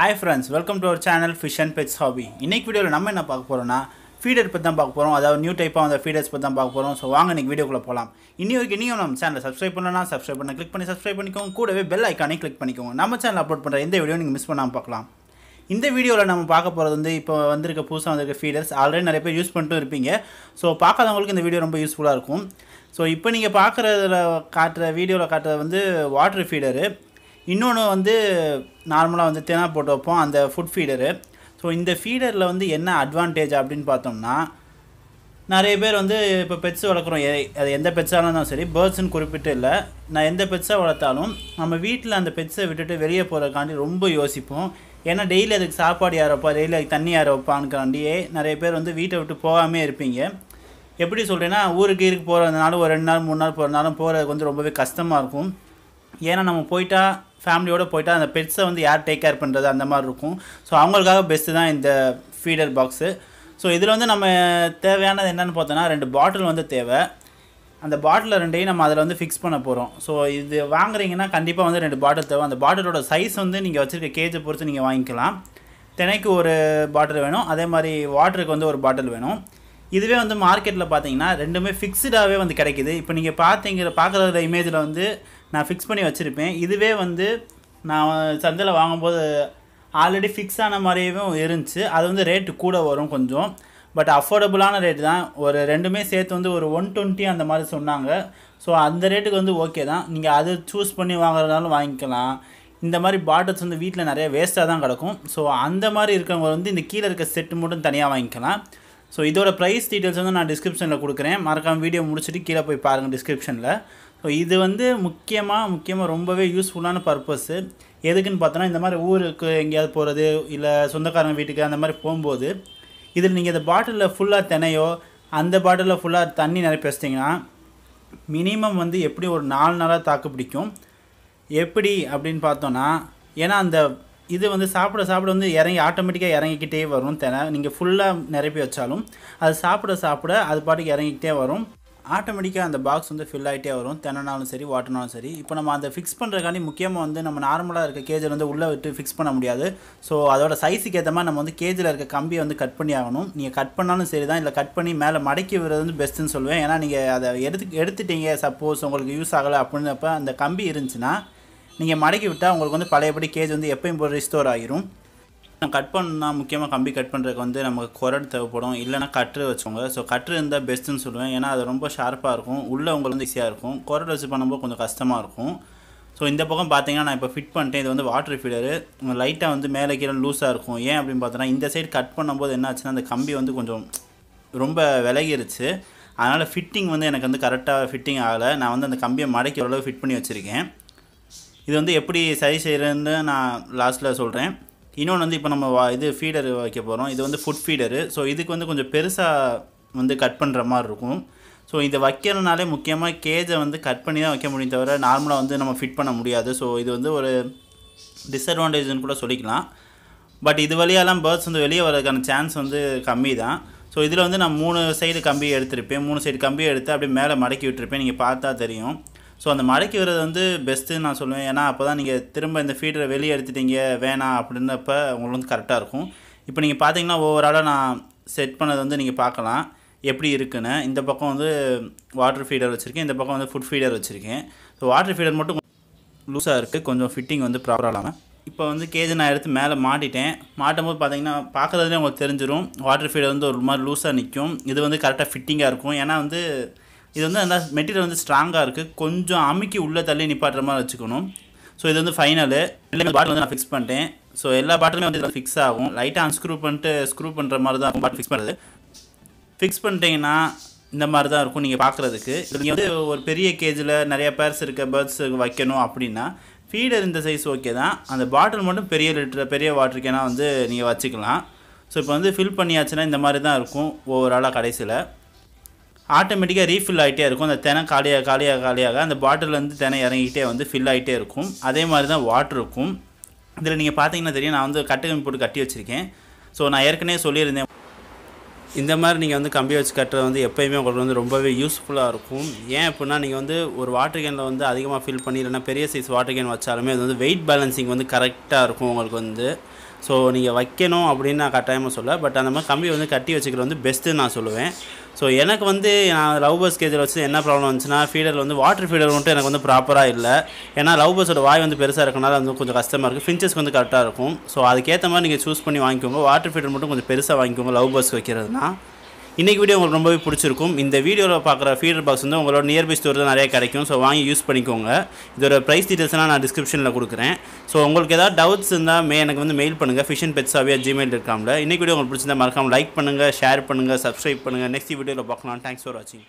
Hi friends welcome to our channel fish and pets hobby இன்னைக்கு வீடியோவில் நம்ம என்ன பார்க்க போகிறோம்னா ஃபீடர் பற்றி தான் பார்க்க போகிறோம் அதாவது நியூ டைப்பாக வந்த ஃபீடர்ஸ் பற்றி தான் பார்க்க போகிறோம் ஸோ வாங்க இன்னைக்கு வீடியோக்குள்ளே போகலாம் இன்னி வரைக்கும் நீங்கள் நம்ம சேனலை சப்ஸ்கிரைப் பண்ணலாம் சப்ஸ்கிரைப் பண்ண கிளிக் பண்ணி சப்ஸ்கிரைப் பண்ணிக்கோங்க. கூடவே பெல் ஐக்கானே கிளிக் பண்ணிக்கோங்க. நம்ம சேனல் அப்லோட் பண்ணுற எந்த வீடியோ நீங்கள் மிஸ் பண்ணாமல் பார்க்கலாம். இந்த வீடியோவில் நம்ம பார்க்க போகிறது வந்து இப்போ வந்திருக்க புதுசாக வந்திருக்க ஃபீடர்ஸ் ஆல்ரெடி நிறைய பேர் யூஸ் பண்ணிட்டு இருப்பீங்க. ஸோ பார்க்காதவங்களுக்கு இந்த வீடியோ ரொம்ப யூஸ்ஃபுல்லாக இருக்கும். ஸோ இப்போ நீங்கள் பார்க்குறதுல காட்டுற வீடியோவில் காட்டுறது வந்து வாட்டர் ஃபீடரு இன்னொன்று வந்து நார்மலாக வந்து தேனா போட்டு வைப்போம் அந்த ஃபுட் ஃபீடரு ஸோ இந்த ஃபீடரில் வந்து என்ன அட்வான்டேஜ் அப்படின்னு பார்த்தோம்னா நிறைய பேர் வந்து இப்போ பெட்ஸ் வளர்க்குறோம். எ- அது எந்த பெட்ஸாக இருந்தாலும் சரி பேர்ட்ஸ்னு குறிப்பிட்டு இல்லை. நான் எந்த பெட்ஸாக வளர்த்தாலும் நம்ம வீட்டில் அந்த பெட்ஸை விட்டுட்டு வெளியே போகிறதுக்காண்டி ரொம்ப யோசிப்போம். ஏன்னா டெய்லி அதுக்கு சாப்பாடு யார் வைப்பா? டெய்லி அதுக்கு தண்ணி யார் வைப்பான்னுக்காண்டியே நிறைய பேர் வந்து வீட்டை விட்டு போகாமே இருப்பீங்க. எப்படி சொல்கிறேன்னா ஊருக்கு இருக்கு போகிறதுனால ஒரு ரெண்டு நாள் மூணு நாள் போகிறதுனாலும் போகிறதுக்கு வந்து ரொம்பவே கஷ்டமாக இருக்கும். ஏன்னா நம்ம போயிட்டா ஃபேமிலியோடு போயிட்டால் அந்த பெட்ஸை வந்து யார் டேக் கேர் பண்ணுறது அந்த மாதிரி இருக்கும். ஸோ அவங்களுக்காக பெஸ்ட்டு தான் இந்த ஃபீடர் பாக்ஸு ஸோ இதில் வந்து நம்ம தேவையானது என்னென்னு பார்த்தோன்னா ரெண்டு பாட்டில் வந்து தேவை. அந்த பாட்டில் ரெண்டையும் நம்ம அதில் வந்து ஃபிக்ஸ் பண்ண போகிறோம் ஸோ இது வாங்குறீங்கன்னா கண்டிப்பாக வந்து ரெண்டு பாட்டில் தேவை. அந்த பாட்டிலோட சைஸ் வந்து நீங்கள் வச்சுருக்க கேஜை பொறுத்து நீங்கள் வாங்கிக்கலாம். தினைக்கு ஒரு பாட்டில் வேணும். அதே மாதிரி வாட்டருக்கு வந்து ஒரு பாட்டில் வேணும். இதுவே வந்து மார்க்கெட்டில் பார்த்தீங்கன்னா ரெண்டுமே ஃபிக்ஸ்டாகவே வந்து கிடைக்குது. இப்போ நீங்கள் பார்த்தீங்க பார்க்குற இமேஜில் வந்து நான் ஃபிக்ஸ் பண்ணி வச்சுருப்பேன். இதுவே வந்து நான் சந்தையில் வாங்கும்போது ஆல்ரெடி ஃபிக்ஸ் ஆன மாதிரியும் இருந்துச்சு. அது வந்து ரேட்டு கூட வரும் கொஞ்சம். பட் அஃபோர்டபுளான ரேட்டு தான். ஒரு ரெண்டுமே சேர்த்து வந்து ஒரு ஒன் டுவெண்ட்டி அந்த மாதிரி சொன்னாங்க. ஸோ அந்த ரேட்டுக்கு வந்து ஓகே தான். நீங்கள் அது சூஸ் பண்ணி வாங்குறதுனாலும் வாங்கிக்கலாம். இந்த மாதிரி பாட்டில்ஸ் வந்து வீட்டில் நிறைய வேஸ்ட்டாக தான் கிடக்கும். ஸோ அந்த மாதிரி இருக்கவங்க வந்து இந்த கீழே இருக்க செட்டு மட்டும் தனியாக வாங்கிக்கலாம். ஸோ இதோட ப்ரைஸ் டீட்டெயில்ஸ் வந்து நான் டிஸ்கிரிப்ஷனில் கொடுக்குறேன். மறக்காமல் வீடியோ முடிச்சுட்டு கீழே போய் பாருங்கள் டிஸ்கிரிப்ஷனில் ஸோ இது வந்து முக்கியமாக முக்கியமாக ரொம்பவே யூஸ்ஃபுல்லான பர்பஸ்ஸு எதுக்குன்னு பார்த்தோன்னா இந்த மாதிரி ஊருக்கு எங்கேயாவது போகிறது இல்லை சொந்தக்காரங்க வீட்டுக்கு அந்த மாதிரி போகும்போது இதில் நீங்கள் இந்த பாட்டிலில் ஃபுல்லாக தினையோ அந்த பாட்டிலில் ஃபுல்லாக தண்ணி நிறைய வச்சிட்டிங்கன்னா மினிமம் வந்து எப்படி ஒரு நாலு நாளாக தாக்கு பிடிக்கும்? எப்படி அப்படின்னு பார்த்தோன்னா ஏன்னா அந்த இது வந்து சாப்பிட சாப்பிட வந்து இறங்கி ஆட்டோமேட்டிக்காக இறங்கிக்கிட்டே வரும் தென. நீங்கள் ஃபுல்லாக நிரப்பி வச்சாலும் அது சாப்பிட சாப்பிட அது பாட்டுக்கு இறங்கிக்கிட்டே வரும். ஆட்டோமேட்டிக்காக அந்த பாக்ஸ் வந்து ஃபில் ஆகிட்டே வரும். தென்னனாலும் சரி வாட்டர்னாலும் சரி. இப்போ நம்ம அந்த ஃபிக்ஸ் பண்ணுறதுக்காண்டி முக்கியமாக வந்து நம்ம நார்மலாக இருக்க கேஜில் வந்து உள்ளே விட்டு ஃபிக்ஸ் பண்ண முடியாது. ஸோ அதோட சைஸுக்கு ஏற்ற மாதிரி நம்ம வந்து கேஜில் இருக்க கம்பியை வந்து கட் பண்ணி ஆகணும். நீங்கள் கட் பண்ணாலும் சரி தான் இல்லை கட் பண்ணி மேலே மடக்கி விடுறது வந்து பெஸ்ட்டுன்னு சொல்லுவேன். ஏன்னா நீங்கள் அதை எடுத்து எடுத்துட்டீங்க சப்போஸ் உங்களுக்கு யூஸ் ஆகலை அப்படின்னப்ப அந்த கம்பி இருந்துச்சுன்னா நீங்கள் மடக்கி விட்டால் உங்களுக்கு வந்து பழையபடி கேஜ் வந்து எப்பயும் போய் ரிஸ்டோர் ஆகிரும் கட் பண்ணால் முக்கியமாக கம்பி கட் பண்ணுறதுக்கு வந்து நமக்கு குரடு தேவைப்படும். இல்லைனா கட்ரு வச்சோங்க ஸோ கட்ரு இருந்தால் பெஸ்ட்டுன்னு சொல்லுவேன். ஏன்னா அது ரொம்ப ஷார்ப்பாக இருக்கும். உள்ளே உங்களுக்கு வந்து ஈஸியாக இருக்கும். குரடு வச்சு பண்ணும்போது கொஞ்சம் கஷ்டமாக இருக்கும். ஸோ இந்த பக்கம் பார்த்தீங்கன்னா நான் இப்போ ஃபிட் பண்ணிட்டேன். இது வந்து வாட்டர் ஃபீடரு லைட்டாக வந்து மேலே கீழே லூஸாக இருக்கும். ஏன் அப்படின்னு பார்த்தோன்னா இந்த சைடு கட் பண்ணும்போது என்ன ஆச்சுன்னா அந்த கம்பி வந்து கொஞ்சம் ரொம்ப விலகிருச்சு. அதனால் ஃபிட்டிங் வந்து எனக்கு வந்து கரெக்டாக ஃபிட்டிங் ஆகலை. நான் வந்து அந்த கம்பியை மடக்கி ஓரளவு ஃபிட் பண்ணி வச்சுருக்கேன். இது வந்து எப்படி சரி செய்கிறேன்னு நான் லாஸ்ட்டில் சொல்கிறேன் இன்னொன்று வந்து இப்போ நம்ம வா- இது ஃபீடர் வைக்க போகிறோம் இது வந்து ஃபுட் ஃபீடரு ஸோ இதுக்கு வந்து கொஞ்சம் பெருசாக வந்து கட் பண்ணுற மாதிரி இருக்கும். ஸோ இதை வைக்கிறதுனாலே முக்கியமாக கேஜை வந்து கட் பண்ணி தான் வைக்க முடியும் தவிர நார்மலாக வந்து நம்ம ஃபிட் பண்ண முடியாது. ஸோ இது வந்து ஒரு டிஸ்அட்வான்டேஜ்னு கூட சொல்லிக்கலாம். பட் இது வழியாலாம் பேர்ட்ஸ் வந்து வெளியே வரதுக்கான சான்ஸ் வந்து கம்மி தான். ஸோ இதில் வந்து நான் மூணு சைடு கம்பி எடுத்திருப்பேன். மூணு சைடு கம்பி எடுத்து அப்படியே மேலே மடக்கி விட்டுருப்பேன். நீங்கள் பார்த்தா தெரியும். ஸோ அந்த மடக்கி வர்றது வந்து பெஸ்ட்டுன்னு நான் சொல்லுவேன். ஏன்னா அப்போ தான் நீங்கள் திரும்ப இந்த ஃபீடரை வெளியே எடுத்துட்டீங்க வேணாம் அப்படின்னப்ப உங்களுக்கு வந்து கரெக்டாக இருக்கும். இப்போ நீங்கள் பார்த்தீங்கன்னா ஓவராலாக நான் செட் பண்ணது வந்து நீங்கள் பார்க்கலாம் எப்படி இருக்குன்னு. இந்த பக்கம் வந்து வாட்டர் ஃபீடர் வச்சுருக்கேன். இந்த பக்கம் வந்து ஃபுட் ஃபீடர் வச்சுருக்கேன். ஸோ வாட்டர் ஃபீடர் மட்டும் லூஸாக இருக்குது கொஞ்சம் ஃபிட்டிங் வந்து ப்ராப்பராக இல்லாமல் இப்போ வந்து கேஜ் நான் எடுத்து மேலே மாட்டிட்டேன். மாட்டும் போது பார்த்தீங்கன்னா பார்க்குறதுலேயே உங்களுக்கு தெரிஞ்சிடும் வாட்டர் ஃபீடர் வந்து ஒரு மாதிரி லூஸாக நிற்கும் இது வந்து கரெக்டாக ஃபிட்டிங்காக இருக்கும். ஏன்னா வந்து இது வந்து அந்த மெட்டீரியல் வந்து ஸ்ட்ராங்காக இருக்குது கொஞ்சம் அமுக்கி உள்ளே தள்ளி நிப்பாட்டுற மாதிரி வச்சுக்கணும். ஸோ இது வந்து ஃபைனலு எல்லாமே பாட்டில் வந்து நான் ஃபிக்ஸ் பண்ணிட்டேன். ஸோ எல்லா பாட்டிலுமே வந்து ஃபிக்ஸ் ஆகும். லைட்டாக அன்ஸ்க்ரூ பண்ணிட்டு ஸ்க்ரூ பண்ணுற மாதிரி தான் பாட்டில் ஃபிக்ஸ் பண்ணுறது ஃபிக்ஸ் பண்ணிட்டீங்கன்னா இந்த மாதிரி தான் இருக்கும் நீங்கள் பார்க்குறதுக்கு நீங்கள் வந்து ஒரு பெரிய கேஜில் நிறைய பேர்ஸ் இருக்க பேர்ட்ஸ் வைக்கணும் அப்படின்னா ஃபீடர் இந்த சைஸ் ஓகே தான். அந்த பாட்டில் மட்டும் பெரிய லிட்டர் பெரிய வாட்டர் கேனாக வந்து நீங்கள் வச்சுக்கலாம். ஸோ இப்போ வந்து ஃபில் பண்ணியாச்சுன்னா இந்த மாதிரி தான் இருக்கும். ஓவராலாக கடைசியில். ஆட்டோமேட்டிக்காக ரீஃபில் ஆகிட்டே இருக்கும். அந்த தினை காலியாக காலியாக காலியாக அந்த பாட்டிலேருந்து தினை இறங்கிட்டே வந்து ஃபில் ஆகிட்டே இருக்கும். அதே மாதிரி தான் வாட்டர் இருக்கும் இதில் நீங்கள் பார்த்தீங்கன்னா தெரியும் நான் வந்து கட்டுக்கம்பி போட்டு கட்டி வச்சுருக்கேன். ஸோ நான் ஏற்கனவே சொல்லியிருந்தேன். இந்த மாதிரி நீங்கள் வந்து கம்பி வச்சு கட்டுறது வந்து எப்போயுமே உங்களுக்கு வந்து ரொம்பவே யூஸ்ஃபுல்லாக இருக்கும். ஏன் அப்படின்னா நீங்கள் வந்து ஒரு வாட்டர் கேனில் வந்து அதிகமாக ஃபில் பண்ணி இல்லைன்னா பெரிய சைஸ் வாட்டர் கேன் வச்சாலுமே அது வந்து வெயிட் பேலன்சிங் வந்து கரெக்டாக இருக்கும் உங்களுக்கு வந்து. ஸோ நீங்கள் வைக்கணும் அப்படின்னு நான் கட்டாயமாக சொல்ல பட் அந்த மாதிரி கம்பி வந்து கட்டி வச்சுக்கிறது வந்து பெஸ்ட்டுன்னு நான் சொல்லுவேன். ஸோ எனக்கு வந்து நான் லவ் பஸ் கேஜில் வச்சு என்ன ப்ராப்ளம் வந்துச்சுன்னா ஃபீடர் வந்து வாட்டர் ஃபீடர் மட்டும் எனக்கு வந்து ப்ராப்பராக இல்லை. ஏன்னா லவ் பஸ்ஸோட வாய் வந்து பெருசாக இருக்கனால அது வந்து கொஞ்சம் கஷ்டமாக இருக்குது ஃபின்ச்சஸ்க்கு வந்து கரெக்டாக இருக்கும். ஸோ அதுக்கேற்ற மாதிரி நீங்கள் சூஸ் பண்ணி வாங்கிக்கோங்க. வாட்டர் ஃபீடர் மட்டும் கொஞ்சம் பெருசாக வாங்கிக்கோங்க லவ் பஸ் வைக்கிறதுனா. இன்றைக்கி வீடியோ உங்களுக்கு ரொம்பவே பிடிச்சிருக்கும். இந்த வீடியோவில் பார்க்குற ஃபீடர் பாக்ஸ் வந்து உங்களோட நியர்பை ஸ்டோர் தான் நிறைய கிடைக்கும். ஸோ வாங்கி யூஸ் பண்ணிக்கோங்க. இதோட ப்ரைஸ் டீட்டெயில்ஸ்லாம் நான் டிஸ்கிரிப்ஷனில் கொடுக்குறேன். ஸோ உங்களுக்கு ஏதாவது டவுட்ஸ் இருந்தால் மே எனக்கு வந்து மெயில் பண்ணுங்கள் ஃபிஷன் பெட்ஸாவியா ஜிமெயில் இருக்காமல் இன்றைக்கி வீடியோ உங்களுக்கு பிடிச்சிருந்தா மறக்காமல் லைக் பண்ணுங்கள் ஷேர் பண்ணுங்கள் சப்ஸ்கிரைப் பண்ணுங்கள் நெக்ஸ்ட் வீடியோவில் பார்க்கலாம். தேங்க்ஸ் ஃபார் வாட்சிங்